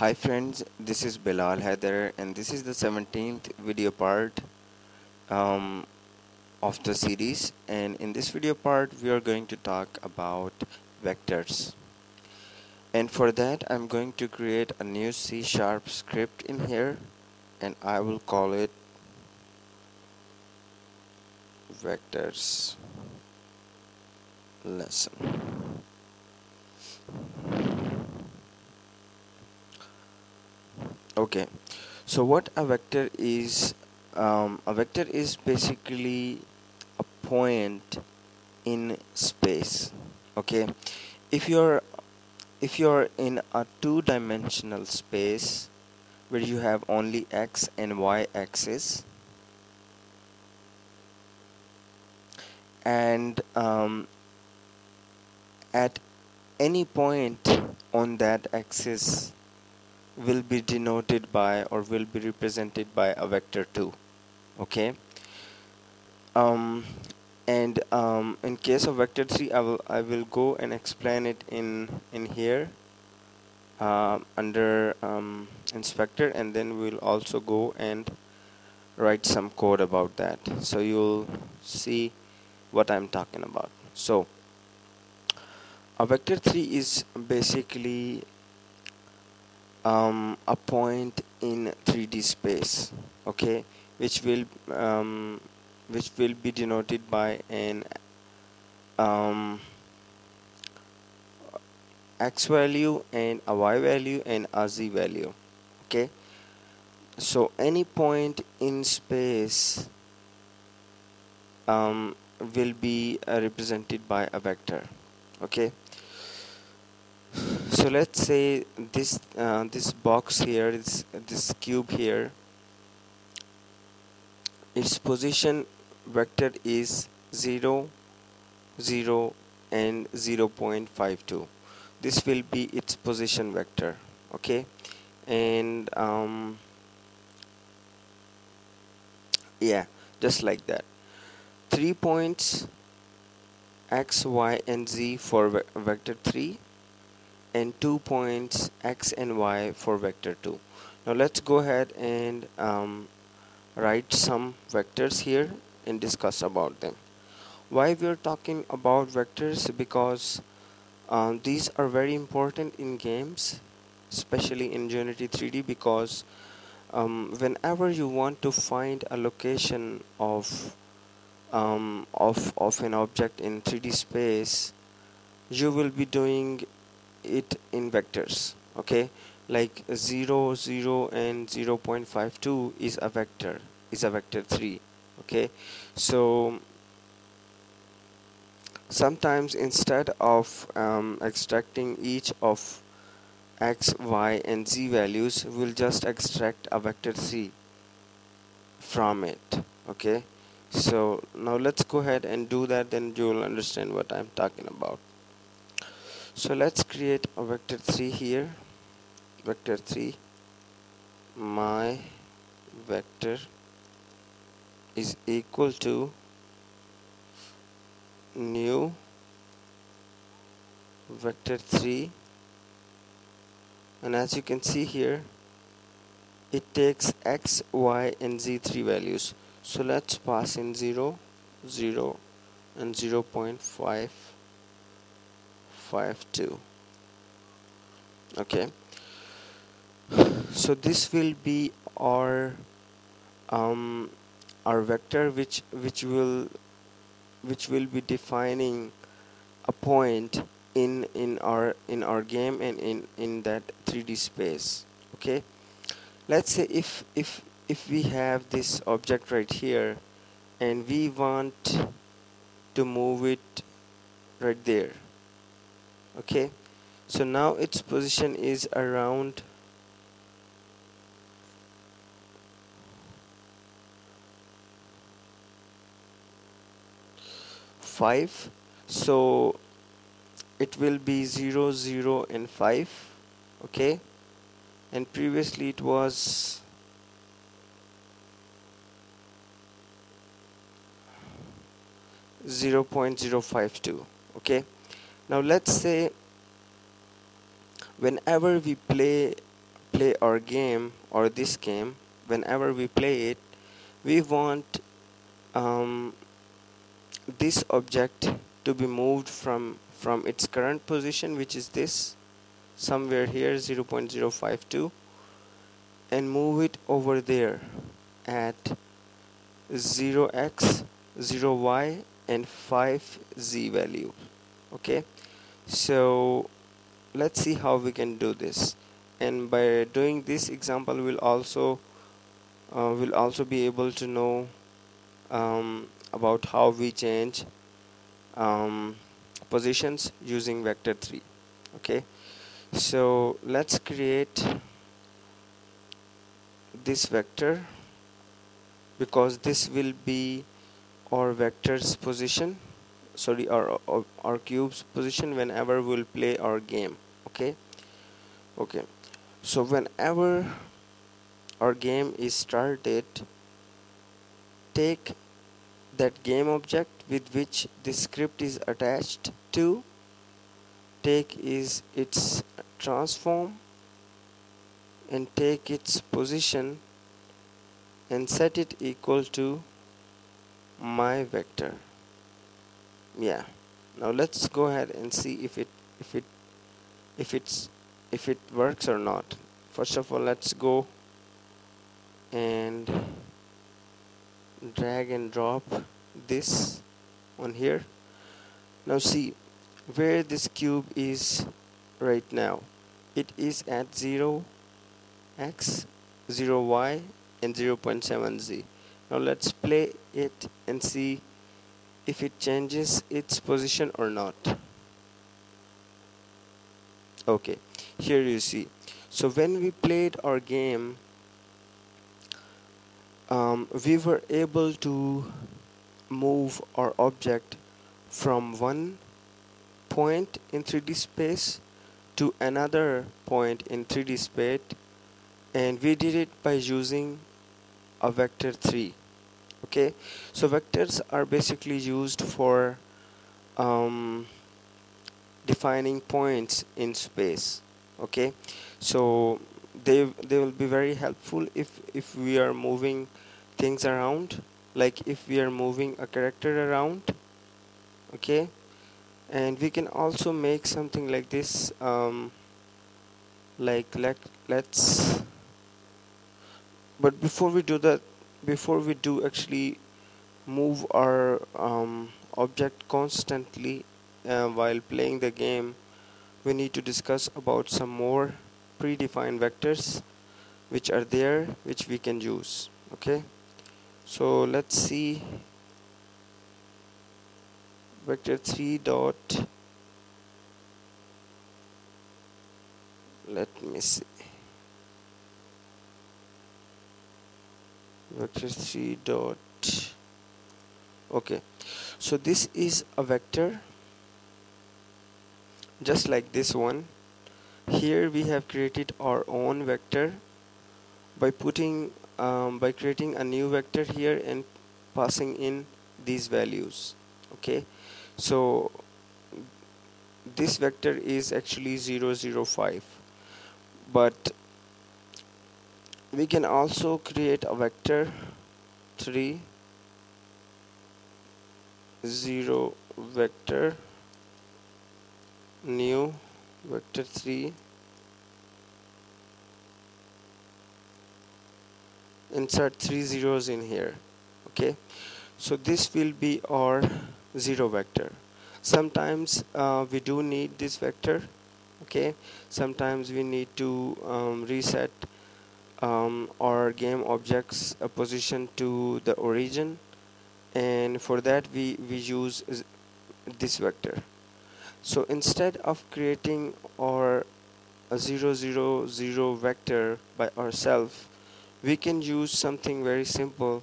Hi friends, this is Bilal Haider and this is the 17th video part um, of the series. And in this video part we are going to talk about vectors. And for that I'm going to create a new C sharp script in here. And I will call it vectors lesson okay. So what a vector is um, a vector is basically a point in space okay? If you're if you're in a two-dimensional space where you have only x and y axis and um, at any point on that axis will be denoted by or will be represented by a vector 2 okay? Um, and um, in case of vector 3 I will I will go and explain it in in here uh, under um, inspector and then we'll also go and write some code about that. So you'll see what I'm talking about. So a vector 3 is basically um, a point in 3D space okay which will um, which will be denoted by an um, x value and a y value and a z value okay. So any point in space um, will be uh, represented by a vector okay so let's say this uh, this box here this this cube here its position vector is 0 0 and 0 0.52 this will be its position vector okay? And um, yeah just like that. Three points x y and z for ve vector 3 and two points x and y for vector 2 now let's go ahead and um, write some vectors here and discuss about them. Why we are talking about vectors? Because um, these are very important in games especially in Unity 3D because um, whenever you want to find a location of um, of, of an object in 3D space you will be doing it in vectors okay? Like 0 0 and 0 0.52 is a vector is a vector 3 okay? So sometimes instead of um, extracting each of x y and z values we'll just extract a vector 3 from it okay? So now let's go ahead and do that then you will understand what I'm talking about so let's create a vector 3 here. Vector 3 my vector is equal to new vector 3 and as you can see here it takes x y and z 3 values. So let's pass in 0 0 and 0 0.5 52 okay. So this will be our um, our vector which which will which will be defining a point in in our in our game and in in that 3D space. Okay. Let's say if if if we have this object right here and we want to move it right there okay. So now its position is around five. So it will be zero zero and five. Okay. And previously it was zero point zero five two. Okay now let's say whenever we play play our game or this game whenever we play it we want um, this object to be moved from from its current position which is this somewhere here 0.052 and move it over there at 0x 0y and 5z value okay? So let's see how we can do this. And by doing this example we'll also uh, we'll also be able to know um, about how we change um, positions using vector 3 okay? So let's create this vector because this will be our vector's position sorry our, our, our cube's position whenever we'll play our game okay? Okay so whenever our game is started take that game object with which the script is attached to take is its transform and take its position and set it equal to my vector yeah. Now let's go ahead and see if it if it if it's if it works or not. First of all let's go and drag and drop this on here. Now see where this cube is right now. It is at 0 x 0 y and 0.7z now let's play it and see if it changes its position or not. Okay here you see. So when we played our game um, we were able to move our object from one point in 3D space to another point in 3D space and we did it by using a vector 3 okay? So vectors are basically used for um, defining points in space. Okay? So they they will be very helpful if if we are moving things around. Like if we are moving a character around. Okay? And we can also make something like this um, like let let's but before we do that before we do actually move our um, object constantly uh, while playing the game we need to discuss about some more predefined vectors which are there which we can use okay? So let's see. Vector 3 dot let me see vector 3 dot. Okay. So this is a vector just like this one. Here we have created our own vector by putting um, by creating a new vector here and passing in these values. Okay. So this vector is actually 005 but we can also create a vector 3 0 vector new vector 3 insert three zeros in here okay? So this will be our zero vector. Sometimes uh, we do need this vector okay? Sometimes we need to um, reset um, our game objects a position to the origin and for that we we use this vector. So instead of creating our a 0 0 0 vector by ourselves we can use something very simple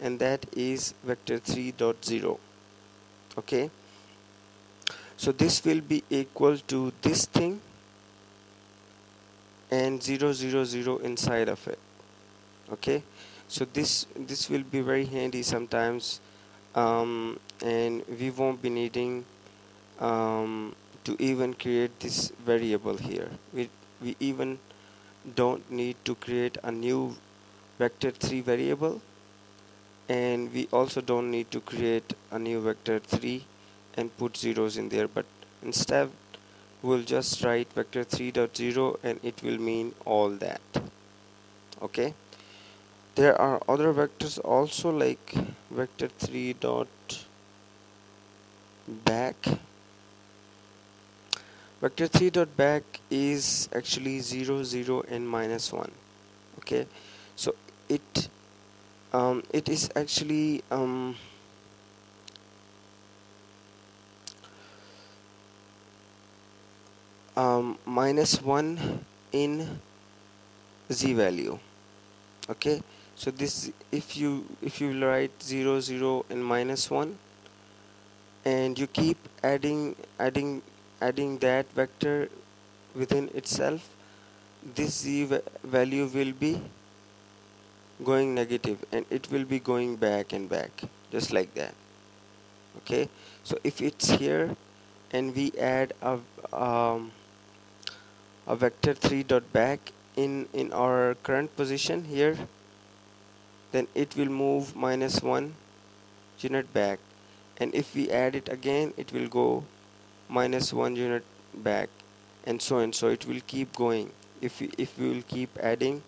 and that is vector 3.0 okay? So this will be equal to this thing and 0 0 0 inside of it. Okay? So this this will be very handy sometimes um, and we won't be needing um, to even create this variable here. We, we even don't need to create a new vector 3 variable and we also don't need to create a new vector 3 and put zeros in there. But instead we'll just write vector 3.0 and it will mean all that. Okay? There are other vectors also like vector 3 dot back. Vector 3 dot back is actually 0 0 and minus 1 okay? So it um, it is actually um, um, minus 1 in z value okay? So this if you if you write 0 0 and minus 1 and you keep adding adding adding that vector within itself this z value will be going negative and it will be going back and back just like that okay? So if it's here and we add a um, a vector 3 dot back in in our current position here then it will move minus 1 unit back. And if we add it again it will go minus 1 unit back and so and so it will keep going. If we, if we will keep adding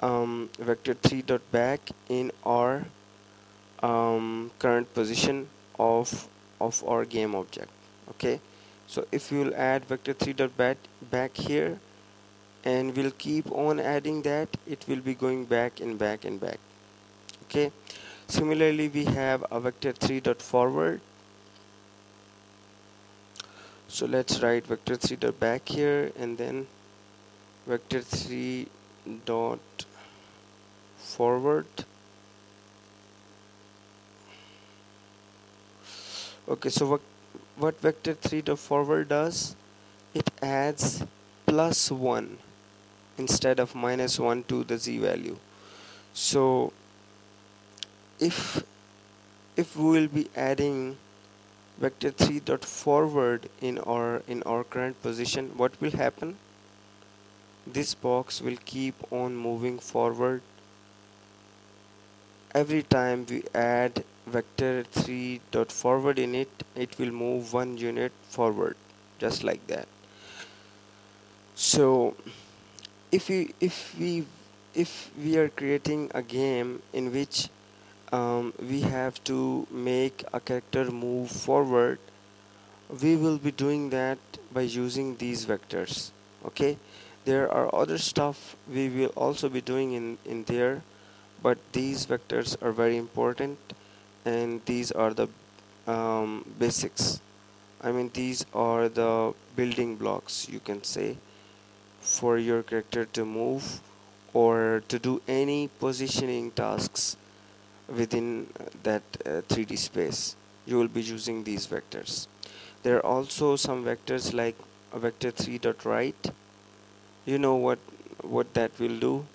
um, vector 3 dot back in our um, current position of of our game object okay so if we will add vector 3 dot back back here and we'll keep on adding that it will be going back and back and back. Okay? Similarly we have a vector 3 dot forward. So let's write vector 3 dot back here and then vector 3 dot forward. Okay so what vector 3 dot forward does? It adds plus 1 instead of minus 1 to the z value. So if if we will be adding vector 3 dot forward in our in our current position what will happen? This box will keep on moving forward every time we add vector 3 dot forward in it it will move one unit forward just like that. So if we if we if we are creating a game in which um, we have to make a character move forward we will be doing that by using these vectors okay? There are other stuff we will also be doing in in there but these vectors are very important and these are the um, basics. I mean these are the building blocks you can say for your character to move or to do any positioning tasks within that uh, 3D space. You will be using these vectors. There are also some vectors like vector 3 dot right. You know what what that will do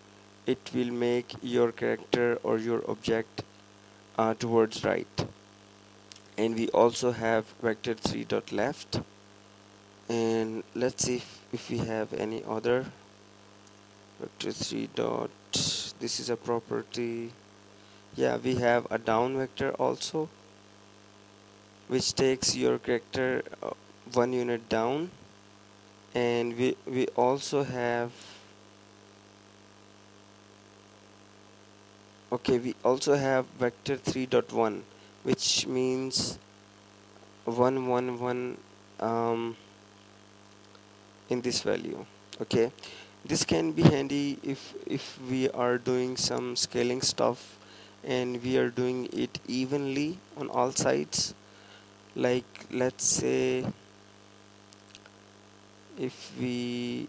it will make your character or your object uh, towards right. And we also have vector 3 dot left. And let's see if, if we have any other vector 3 dot. This is a property. Yeah we have a down vector also which takes your character uh, one unit down. And we we also have okay we also have vector 3.1 which means 111 um, in this value okay? This can be handy if if we are doing some scaling stuff and we are doing it evenly on all sides. Like let's say if we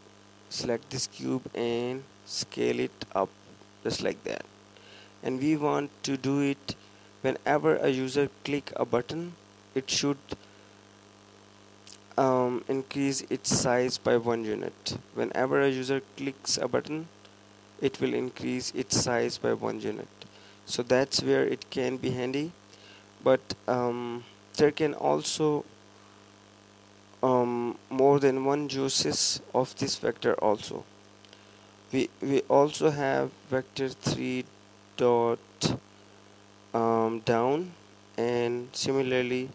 select this cube and scale it up just like that and we want to do it whenever a user click a button it should um, increase its size by one unit. Whenever a user clicks a button it will increase its size by one unit. So that's where it can be handy. But um, there can also um, more than one uses of this vector also. We we also have vector 3 dot um, down. And similarly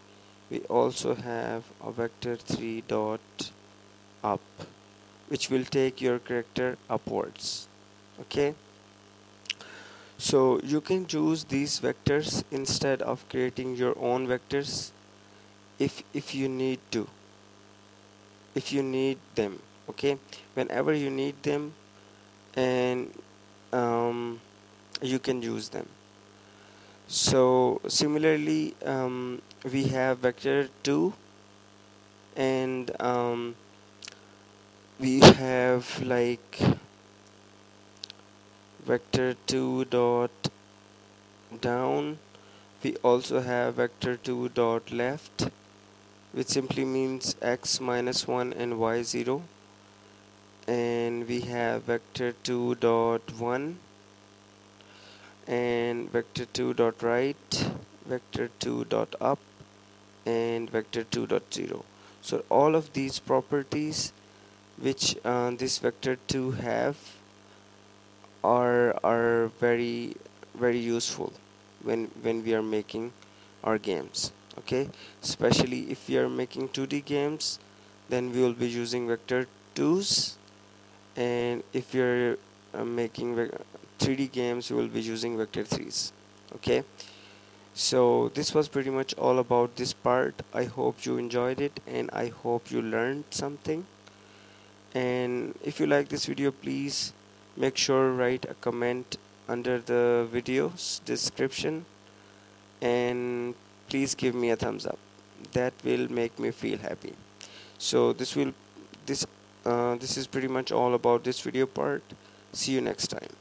we also have a vector 3 dot up which will take your character upwards. Okay? So you can choose these vectors instead of creating your own vectors if if you need to. If you need them. Okay? Whenever you need them and um, you can use them. So similarly um, we have vector 2 and um, we have like vector 2 dot down. We also have vector 2 dot left which simply means x minus 1 and y 0 and we have vector 2 dot 1 and vector 2 dot right vector 2 dot up and vector 2 dot 0 so all of these properties which uh, this vector 2 have are are very very useful when when we are making our games okay? Especially if we are making 2d games then we will be using vector 2s and if you're uh, making 3d games you will be using vector 3s okay? So this was pretty much all about this part. I hope you enjoyed it and i hope you learned something. And if you like this video please make sure write a comment under the video's description and please give me a thumbs up. That will make me feel happy. So this will this uh, this is pretty much all about this video part. See you next time